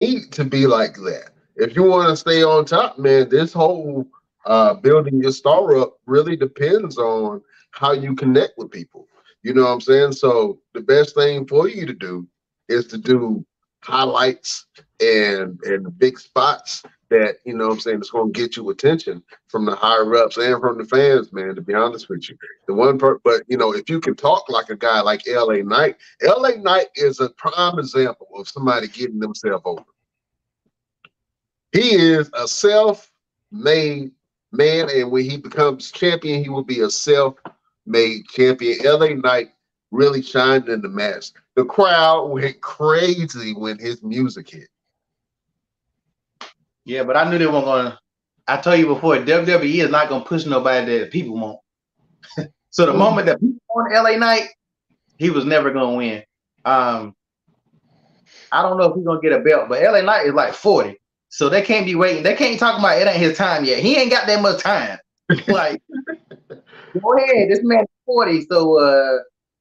need to be like that. If you want to stay on top, man, this whole uh, building your star up really depends on how you connect with people. You know what I'm saying? So the best thing for you to do is to do highlights and and big spots that you know I'm saying it's going to get you attention from the higher ups and from the fans, man. To be honest with you, the one part, but you know, if you can talk like a guy like LA Knight, LA Knight is a prime example of somebody getting themselves over. He is a self-made man, and when he becomes champion, he will be a self-made champion. LA Knight really shined in the match. The crowd went crazy when his music hit. Yeah, but I knew they weren't gonna. I told you before, WWE is not gonna push nobody that people want. so the mm-hmm. moment that people on LA Knight, he was never gonna win. Um, I don't know if he's gonna get a belt, but LA Knight is like 40. So they can't be waiting. They can't talk about it ain't his time yet. He ain't got that much time. like, go ahead, this man 40. So uh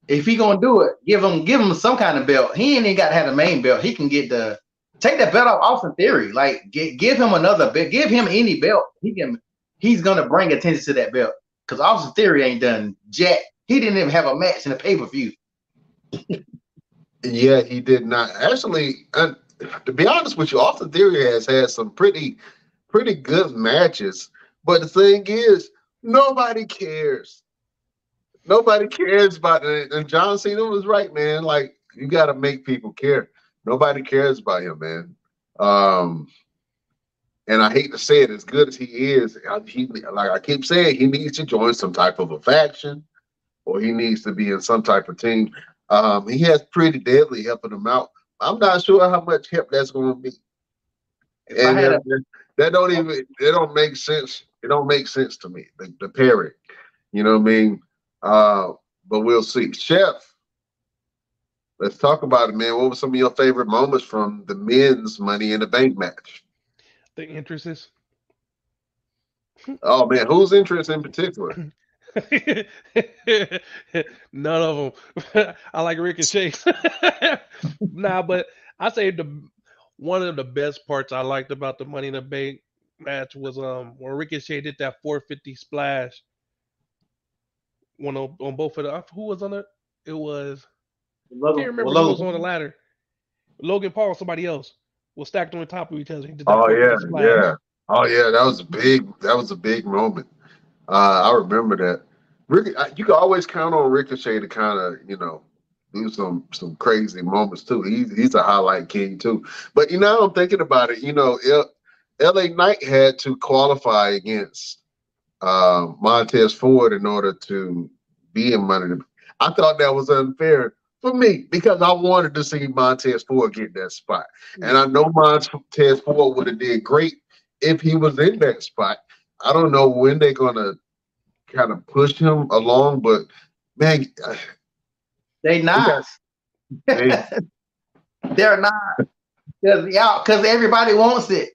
if he gonna do it, give him give him some kind of belt. He ain't even got to have the main belt. He can get the take that belt off Austin Theory. Like get, give him another belt. Give him any belt. He can. He's gonna bring attention to that belt because Austin Theory ain't done jack. He didn't even have a match in the pay per view. yeah, he did not. Actually, uh, to be honest with you, Austin Theory has had some pretty, pretty good matches. But the thing is, nobody cares. Nobody cares about it. And John Cena was right, man. Like you got to make people care. Nobody cares about him, man. Um, and I hate to say it, as good as he is, he like I keep saying, he needs to join some type of a faction, or he needs to be in some type of team. Um, he has pretty deadly helping him out. I'm not sure how much help that's going to be. and that, a- that, don't even it don't make sense. It don't make sense to me. The, the pairing, you know what I mean? Uh, but we'll see. Chef, let's talk about it, man. What were some of your favorite moments from the men's Money in the Bank match? The entrances. Oh man, whose interest in particular? None of them. I like Ricochet. nah, but I say the one of the best parts I liked about the Money in the Bank match was um when Ricochet did that 450 splash. One on, on both of the who was on it? It was Logan, I can't remember who was on the ladder. Logan Paul, somebody else was stacked on top of each other. Oh yeah, yeah. Oh yeah, that was a big that was a big moment. Uh, I remember that. Rick, you can always count on Ricochet to kind of, you know, do some some crazy moments too. He's he's a highlight king too. But you know, I'm thinking about it. You know, L- L.A. Knight had to qualify against uh, Montez Ford in order to be in Money. I thought that was unfair for me because I wanted to see Montez Ford get that spot, and I know Montez Ford would have did great if he was in that spot. I don't know when they're gonna kind of push him along, but man, they not. They, They're not because yeah, because everybody wants it.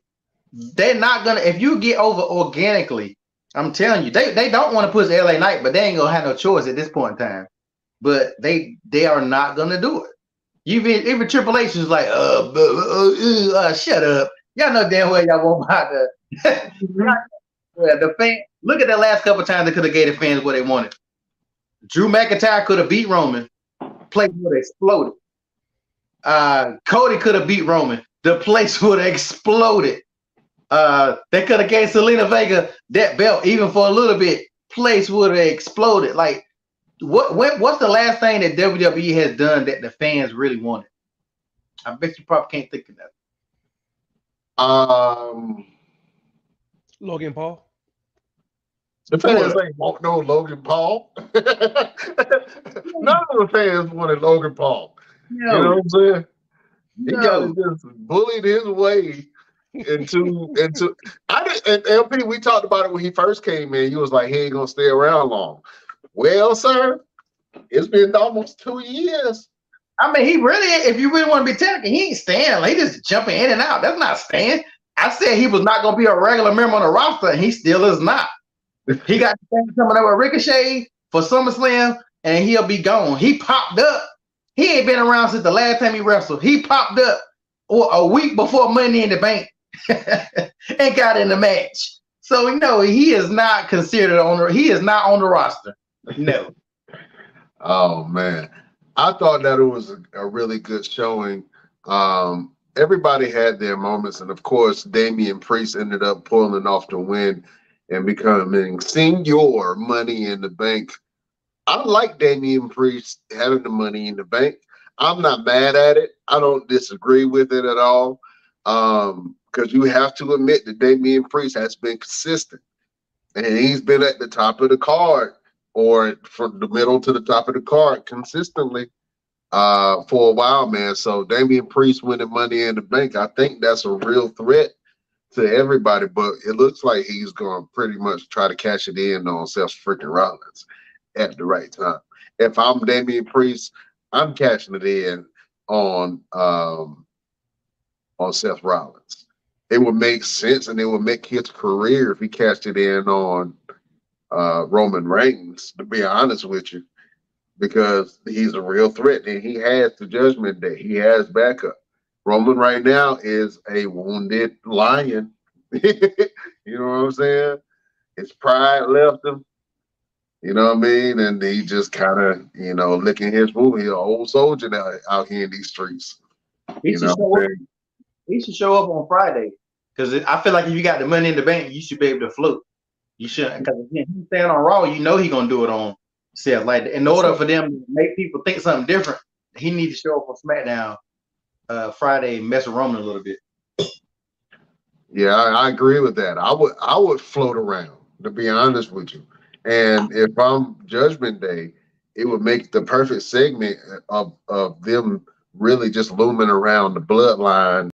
They're not gonna. If you get over organically, I'm telling you, they, they don't want to push LA Knight, but they ain't gonna have no choice at this point in time. But they they are not gonna do it. Even even Triple H is like, uh, uh, uh, uh, shut up. Y'all know damn well y'all won't buy the the fan. Look at the last couple times they could have gave the fans what they wanted. Drew McIntyre could have beat Roman. Place would have exploded. Uh, Cody could have beat Roman. The place would have exploded. Uh, they could have gave Zelina Vega that belt even for a little bit. Place would have exploded. Like, what, what? What's the last thing that WWE has done that the fans really wanted? I bet you probably can't think of that. Um, Logan Paul. The fans ain't want no Logan Paul. None of the fans wanted Logan Paul. No. You know what I'm saying? He no. got just bullied his way into into. I did, and LP. We talked about it when he first came in. He was like, he ain't gonna stay around long. Well, sir, it's been almost two years. I mean, he really, if you really want to be technical, he ain't staying. He just jumping in and out. That's not staying. I said he was not going to be a regular member on the roster, and he still is not. He got coming up with Ricochet for SummerSlam, and he'll be gone. He popped up. He ain't been around since the last time he wrestled. He popped up or a week before Money in the Bank and got in the match. So you know he is not considered on the he is not on the roster. No. oh man. I thought that it was a, a really good showing. Um, everybody had their moments, and of course, Damian Priest ended up pulling off the win and becoming Señor money in the bank. I like Damian Priest having the money in the bank. I'm not mad at it. I don't disagree with it at all. Um, because you have to admit that Damian Priest has been consistent. And he's been at the top of the card or from the middle to the top of the card consistently uh, for a while, man. So Damian Priest winning money in the bank, I think that's a real threat to everybody, but it looks like he's going to pretty much try to cash it in on Seth freaking Rollins at the right time. If I'm Damian Priest, I'm cashing it in on um, on Seth Rollins. It would make sense, and it would make his career if he cashed it in on uh, Roman Reigns. To be honest with you, because he's a real threat, and he has the Judgment Day. He has backup. Roman right now is a wounded lion. you know what I'm saying? His pride left him. You know what I mean? And he just kind of, you know, licking his wound. He's an old soldier now out here in these streets. He, should, show up, he should show up on Friday because I feel like if you got the money in the bank, you should be able to float. You shouldn't because again, he's staying on Raw. You know he's gonna do it on Seth. Like in order for them to make people think something different, he needs to show up on SmackDown uh, Friday, mess with Roman a little bit. Yeah, I, I agree with that. I would I would float around to be honest with you. And if I'm Judgment Day, it would make the perfect segment of of them really just looming around the bloodline